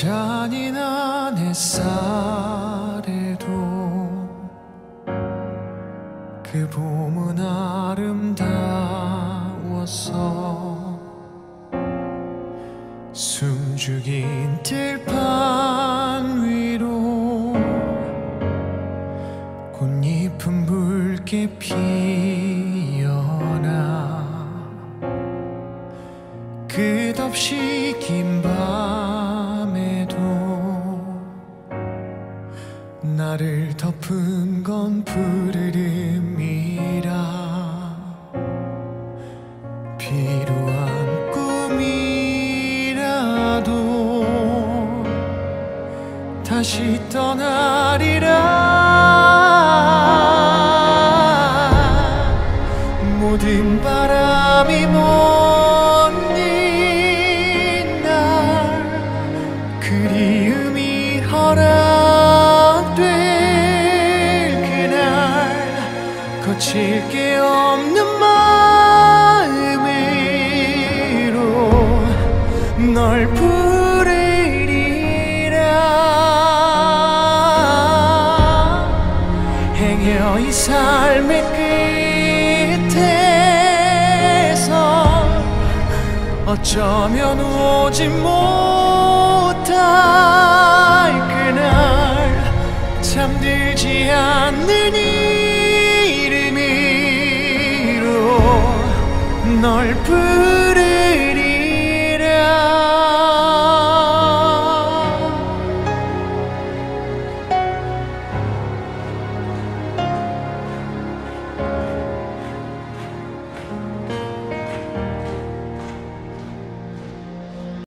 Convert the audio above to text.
잔인한 햇살에도 그 봄은 아름다웠어 숨죽인 들판 위로 꽃잎은 붉게 피어나 끝없이 긴밤 나를 덮은 건 푸르름이라. 필요한 꿈이라도 다시 떠나리라. 모든 바람이 못는 날 그리 거칠 게 없는 마음으로 널 부르리라. 행여 이 삶의 끝에서 어쩌면 오지 못할 그날 잠들지 이 널 부르